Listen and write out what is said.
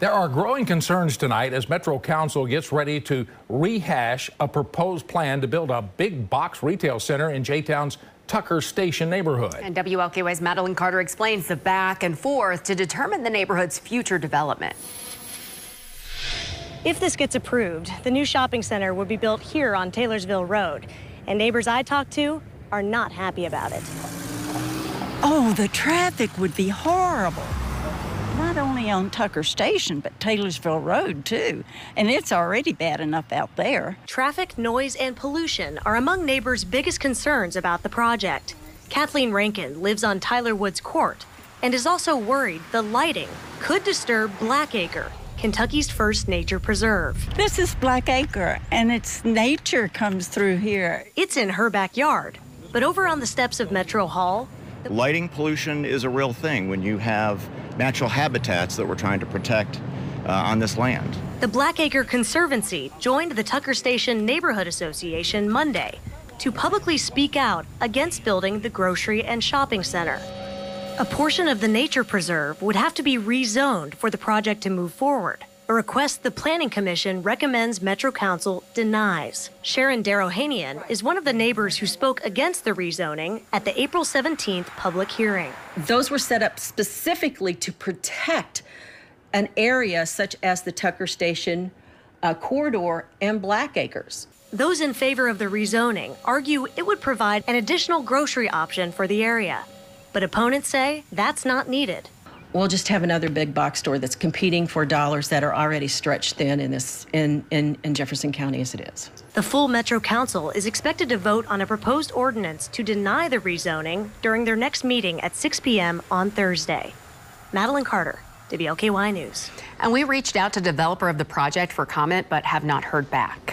There are growing concerns tonight as Metro Council gets ready to rehash a proposed plan to build a big box retail center in J-Town's Tucker Station neighborhood. And WLKY's Madeline Carter explains the back and forth to determine the neighborhood's future development. If this gets approved, the new shopping center would be built here on Taylorsville Road. And neighbors I talked to are not happy about it. Oh, the traffic would be horrible not only on Tucker Station, but Taylorsville Road, too. And it's already bad enough out there. Traffic, noise, and pollution are among neighbors' biggest concerns about the project. Kathleen Rankin lives on Tyler Woods Court and is also worried the lighting could disturb Blackacre, Kentucky's first nature preserve. This is Blackacre, and its nature comes through here. It's in her backyard. But over on the steps of Metro Hall, Lighting pollution is a real thing when you have natural habitats that we're trying to protect uh, on this land. The Blackacre Conservancy joined the Tucker Station Neighborhood Association Monday to publicly speak out against building the grocery and shopping center. A portion of the nature preserve would have to be rezoned for the project to move forward a request the Planning Commission recommends Metro Council denies. Sharon Darrohanian is one of the neighbors who spoke against the rezoning at the April 17th public hearing. Those were set up specifically to protect an area such as the Tucker Station uh, corridor and Blackacres. Those in favor of the rezoning argue it would provide an additional grocery option for the area. But opponents say that's not needed we'll just have another big box store that's competing for dollars that are already stretched thin in this in, in, in Jefferson County as it is. The full Metro Council is expected to vote on a proposed ordinance to deny the rezoning during their next meeting at 6 p.m. on Thursday. Madeline Carter, WLKY News. And we reached out to developer of the project for comment but have not heard back.